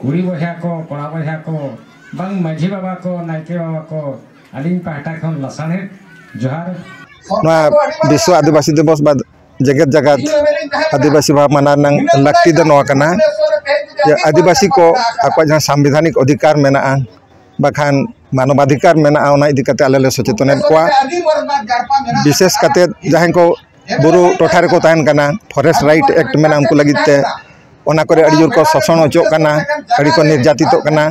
कुड़ी बहा को कड़ा बहा को बांग माझी बाबा को नायके बाबा को अली पाटा खन लसाणे जोहार। विश्व आदिवासी दिवस बाद जगत जगत आदिवासी भाव मानना लाती आदिवासी को जहाँ सांविधानिक अधिकार बाखान मानवाधिकार आलेले सचेतन तो विशेष को बुरु टोटारे को फॉरेस्ट राइट एक्ट में उनको लगी ᱚᱱᱟ ᱠᱚᱨᱮ ᱟᱹᱰᱤ ᱡᱳᱨ ᱠᱚ ᱥᱳᱥᱚᱱ ᱦᱚᱪᱚᱜ ᱠᱟᱱᱟ ᱟᱹᱰᱤ ᱠᱚ ᱱᱤᱨᱡᱟᱛᱤᱛᱚᱜ ᱠᱟᱱᱟ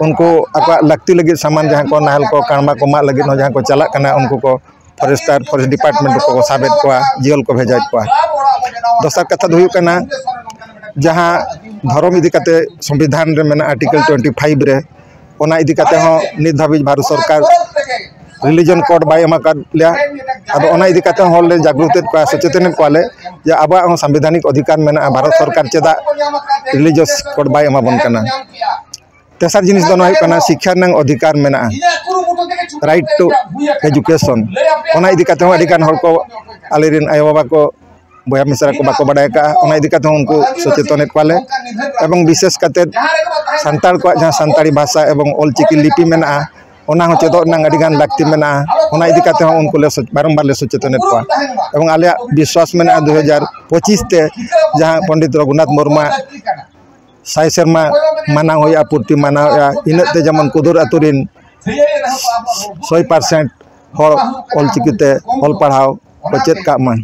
उनको आकवा लगती लगी सामान जहाँ को नाहल को कारमा को मा लगी जहाँ को चला कना उनको को फॉरेस्टर फॉरेस्ट डिपार्टमेंट को साबेत को जियल को भेजा को दोसर कथा दो कना जहाँ धर्म इदी कते संविधान रे मेना आर्टिकल 25 रे ओना इदी कते हो नित धाबी भारत सरकार रिलीजन कोड बाय एमा कर लिया अब ओना इदी कते हो ᱡᱮ ᱟᱵᱚᱣᱟᱜ ᱦᱚᱸ ᱥᱟᱝᱵᱤᱫᱷᱟᱱᱤᱠ ᱚᱫᱷᱤᱠᱟᱨ ᱢᱮᱱᱟᱜᱼᱟ ᱵᱷᱟᱨᱚᱛ ᱥᱚᱨᱠᱟᱨ ᱪᱮᱫᱟᱜ ᱨᱤᱞᱤᱡᱤᱭᱟᱥ ᱠᱳᱰ ᱵᱟᱭ ᱮᱢᱟᱵᱚᱱ ᱠᱟᱱᱟ ᱛᱮᱥᱟᱨ ᱡᱤᱱᱤᱥ ᱫᱚ ᱱᱚᱣᱟ ᱦᱩᱭᱩᱜ ᱠᱟᱱᱟ ᱥᱤᱠᱠᱷᱟ ᱨᱮᱱᱟᱜ ᱚᱫᱷᱤᱠᱟᱨ ᱢᱮᱱᱟᱜᱼᱟ ᱨᱟᱭᱤᱴ ᱴᱩ ᱮᱰᱩᱠᱮᱥᱚᱱ ᱚᱱᱟ ᱤᱫᱤ ᱠᱟᱛᱮ ᱦᱚᱸ ᱟᱹᱰᱤᱜᱟᱱ ᱦᱚᱲ ᱠᱚ ᱟᱞᱮᱨᱮᱱ ᱟᱭᱳᱼᱵᱟᱵᱟ ᱠᱚ ᱵᱚᱭᱟ ᱢᱤᱥᱨᱟ ᱠᱚ ᱵᱟᱠᱚ ᱵᱟᱰᱟᱭ ᱠᱟᱜᱼᱟ ᱚᱱᱟ ᱤᱫᱤ ᱠᱟᱛᱮ ᱦᱚᱸ ᱩᱱᱠᱩ ᱥᱚᱪᱮᱛᱚᱱᱮᱫ ᱠᱚᱣᱟᱞᱮ ᱮᱵᱚᱝ ᱵᱤᱥᱮᱥ ᱠᱟᱛᱮ ᱥᱟᱱᱛᱟᱲ ᱠᱚᱣᱟᱜ ᱡᱟᱦᱟᱸ ᱥᱟᱱᱛᱟᱲᱤ ᱵᱷᱟᱥᱟ ᱮᱵᱚᱝ ᱚᱞᱪᱤᱠᱤ ᱞᱤᱯᱤ ᱢᱮᱱᱟᱜᱼᱟ ona hoche to nang ngadigan lakti mena. Ona idi kate ha unko le barombar le sochetonet pa ebong alia biswas mena 2025 te jaha pandit raghunath murma sai sharma mana hoya apurti mana ya ina te jaman kudur aturin. 100% hol olchikite hol padhao bachet ka man